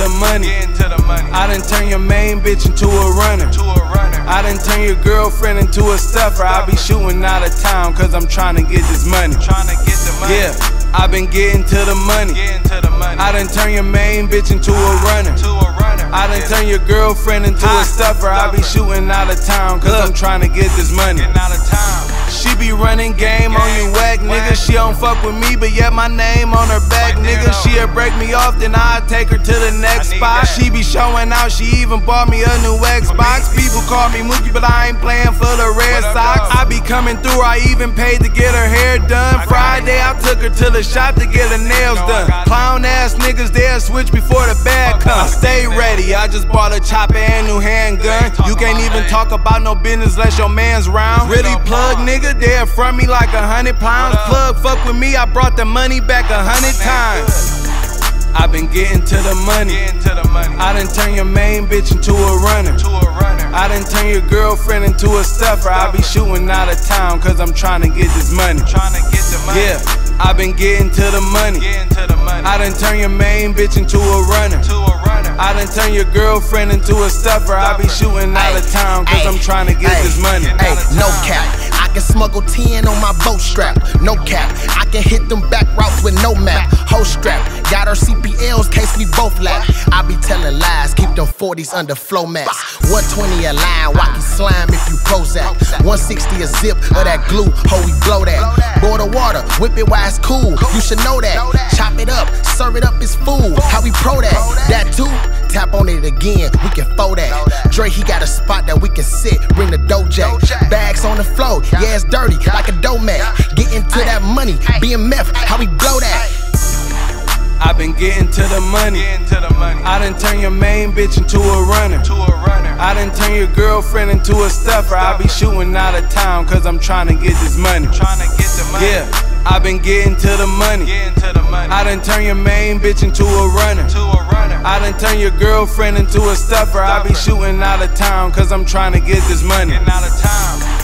the money. Getting to the money. I done turn your main bitch into a runner. To a runner. I done turn your girlfriend into a stuffer. I be shooting out of town cause I'm trying to get this money. Trying to get the money. Yeah, I been getting to the money. Getting to the. I done turn your main bitch into a runner. To a runner. I done turn your girlfriend into a stuffer. I be shooting out of town cause I'm trying to get this money. Getting out of town. She be running game on you whack nigga. She don't fuck with me, but yet my name on her back nigga. She'll break me off, then I take her to the next spot. She be showing out, she even bought me a new Xbox. People call me Mookie, but I ain't playing for the Red Sox. I be coming through, I even paid to get her hair done. Friday, I took her to the shop to get her nails done. Clown ass niggas, they'll switch before the bag comes. off, Stay ready, I just bought a chopper and new handgun. You can't even talk about no business unless your man's round. Really plug blind. Nigga, front me like a hundred pounds. Plug fuck with me, I brought the money back a hundred times. I been getting to the money. Getting to the money. I done turn your main bitch into a runner. to a runner. I done turn your girlfriend into a stuffer. I be shooting out of town cause I'm trying to get this money. Trying to get the money. Yeah, I been getting to the money. Getting to the. I done turn your main bitch into a runner. to a runner. I done turn your girlfriend into a stuffer. I be shooting out of town cause I'm trying to get this money. Hey, no cap. I can smuggle 10 on my boat strap. No cap. I can hit them back routes with no map. Whole strap. Got our CPLs case we both lap. I be telling lies. Keep them 40s under flow mats. 120 a line. Wacky slime if you Prozac. 160 a zip of that glue. Ho, we blow that. Border water. Whip it while it's cool. You should know that. Chop it up. Serve it up. It's food. How we pro that. That too. Tap on it again. We can fold that. Dre, he got a spot that we can sit. Bring the dough jack. Bags on the floor. Yeah, it's dirty. Like a dough mat. Get into that money. BMF. How we blow that. I've been getting to the money. Getting to the money. I done turn your main bitch into a runner. to a runner. I done turn your girlfriend into a stuffer. I be shooting out of town cause I'm trying to get this money. Trying to get the money. Yeah, I've been getting to the money. Getting to the money. I done turn your main bitch into a runner. to a runner. I done turn your girlfriend into a stuffer. I be shooting out of town cause I'm trying to get this money. Getting out of town.